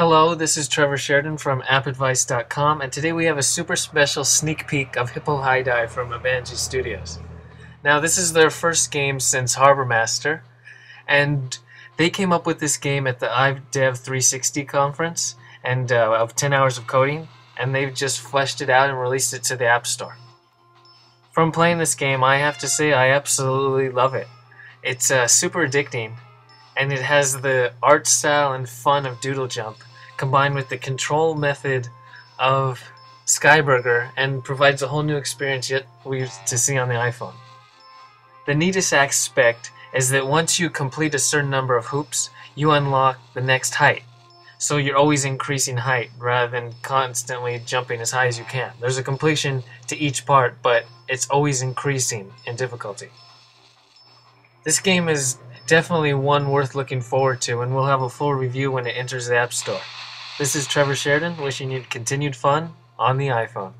Hello, this is Trevor Sheridan from appadvice.com, and today we have a super special sneak peek of Hippo High Dive from Imangi Studios. Now, this is their first game since Harbor Master, and they came up with this game at the iDev 360 conference and uh, of 10 hours of coding, and they've just fleshed it out and released it to the App Store. From playing this game, I have to say I absolutely love it. It's uh, super addicting, and it has the art style and fun of Doodle Jump combined with the control method of Skyburger and provides a whole new experience yet we to see on the iPhone. The neatest aspect is that once you complete a certain number of hoops, you unlock the next height. So you're always increasing height rather than constantly jumping as high as you can. There's a completion to each part, but it's always increasing in difficulty. This game is definitely one worth looking forward to, and we'll have a full review when it enters the App Store. This is Trevor Sheridan wishing you continued fun on the iPhone.